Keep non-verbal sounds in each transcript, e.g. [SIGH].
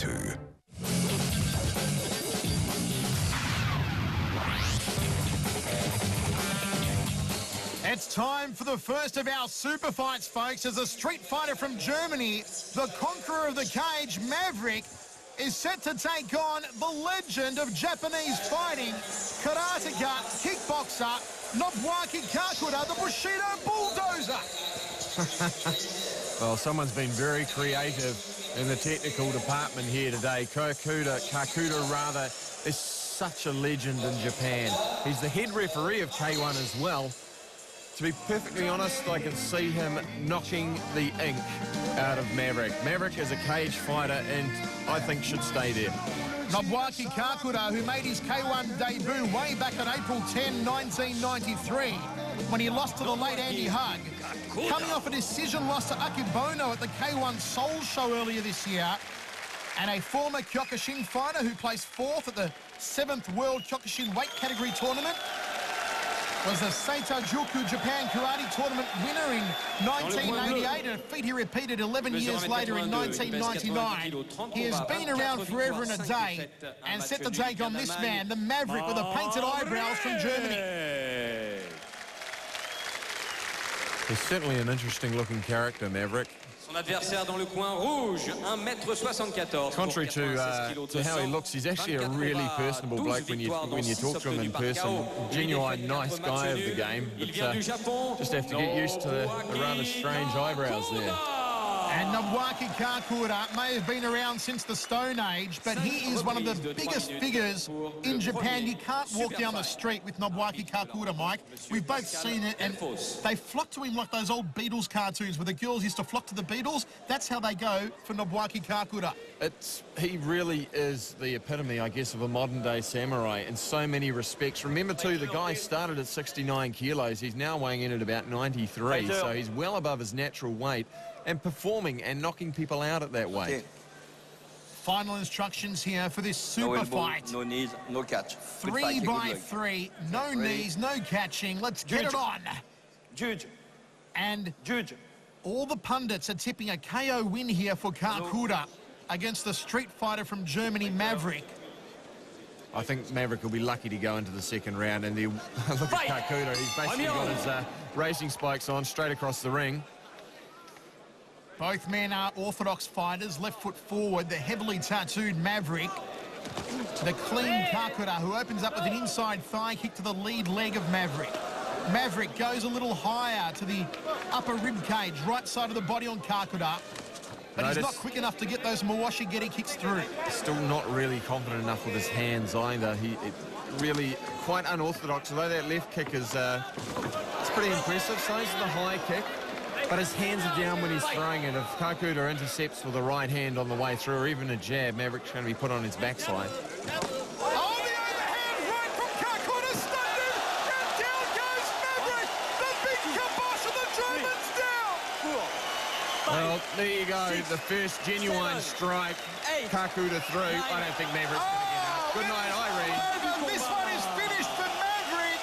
two. It's time for the first of our super fights, folks, as a street fighter from Germany, the conqueror of the cage, Maverick, is set to take on the legend of Japanese fighting, karateka, kickboxer, Nobuaki Kakuta, the Bushido Bulldozer. [LAUGHS] [LAUGHS] well, someone's been very creative in the technical department here today. Kakuta, Kakuta rather, is such a legend in Japan. He's the head referee of K1 as well. To be perfectly honest, I can see him knocking the ink out of Maverick. Maverick is a cage fighter and I think should stay there. Nobuaki Kakuta, who made his K1 debut way back on April 10, 1993, when he lost to the late Andy Hug. Coming off a decision loss to Akebono at the K1 Seoul show earlier this year, and a former Kyokushin fighter who placed fourth at the seventh World Kyokushin weight category tournament was the Seita Juku Japan Karate Tournament winner in 1988, a feat he repeated 11 years later in 1999. He has been around forever and a day and set to take on this man, the Maverick with the painted eyebrows from Germany. He's certainly an interesting looking character, Maverick. Son adversaire dans le coin rouge, 1m74. Contrary to, uh, to how he looks, he's actually a really personable bloke when you when you talk to him in person. Genuine nice guy of the game. But, uh, just have to get used to the, the rather strange eyebrows there. And Nobuaki Kakuta may have been around since the Stone Age, but he is one of the biggest figures in Japan. You can't walk down the street with Nobuaki Kakuta, Mike. We've both seen it, and they flock to him like those old Beatles cartoons where the girls used to flock to the Beatles. That's how they go for Nobuaki Kakuta. It's, he really is the epitome, I guess, of a modern-day samurai in so many respects. Remember, too, the guy started at 69 kilos. He's now weighing in at about 93, so he's well above his natural weight and performing and knocking people out at that weight. Okay. Final instructions here for this super no fight. No knees, no catch. Three by three, no knees, no catching. Let's get it on. Jude. And Jude. all the pundits are tipping a KO win here for Kakuta against the street fighter from Germany, Maverick. I think Maverick will be lucky to go into the second round. And the, [LAUGHS] look at Kakuta. He's basically got his uh, racing spikes on straight across the ring. Both men are orthodox fighters, left foot forward, the heavily tattooed Maverick. The clean Kakuta, who opens up with an inside thigh kick to the lead leg of Maverick. Maverick goes a little higher to the upper rib cage, right side of the body on Kakuta. But Notice he's not quick enough to get those Mawashi Geri kicks through. Still not really confident enough with his hands either. He really quite unorthodox, although that left kick is uh, it's pretty impressive. So is the high kick. But his hands are down when he's throwing it. If Kakuta intercepts with a right hand on the way through, or even a jab, Maverick's going to be put on his backside. Oh, the right from Kakuta's stabbing! Down goes Maverick! The big kibosh of the Germans down! Well, there you go. The first genuine strike. Kakuta through. I don't think Maverick's going to get up. Good oh, night, Irene. This one is finished for Maverick.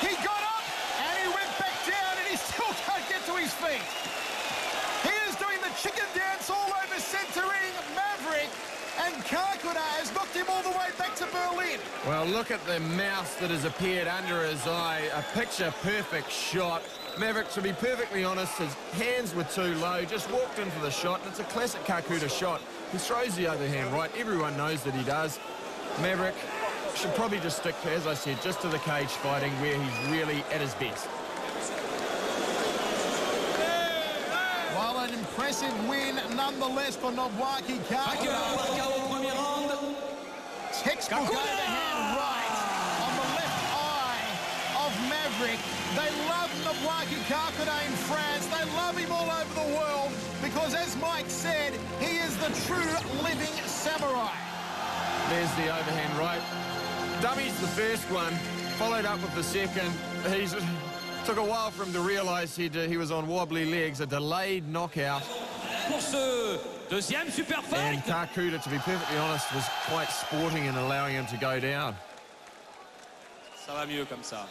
He got up and he went back down and he still can't get to his feet. He is doing the chicken dance all over centering Maverick and Kakuta has knocked him all the way back to Berlin. Well, look at the mouse that has appeared under his eye. A picture-perfect shot. Maverick, to be perfectly honest, his hands were too low, just walked into the shot, and it's a classic Kakuta shot. He throws the other hand right. Everyone knows that he does. Maverick should probably just stick, to, as I said, just to the cage fighting where he's really at his best. Well, an impressive win nonetheless for Nobuaki Kakuta. Textbook overhand right on the left eye of Maverick. They love Nobuaki Kakuta in France. They love him all over the world because, as Mike said, he is the true living samurai. There's the overhand right. Dummy's the first one, followed up with the second. He's [LAUGHS] took a while for him to realise he uh, he was on wobbly legs, a delayed knockout. And Kakuta, to be perfectly honest, was quite sporting in allowing him to go down. Ça va mieux comme ça.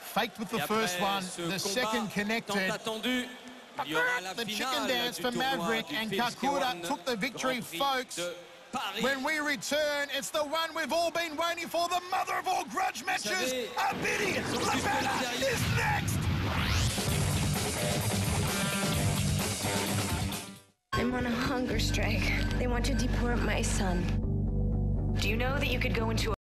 Faked with the first one, the second connected. The chicken dance for Maverick and Kakuta took the victory, folks. Paris. When we return, it's the one we've all been waiting for, the mother of all grudge matches. savez, Abidi son fils Le Banner is next. Hunger strike. They want to deport my son. Do you know that you could go into a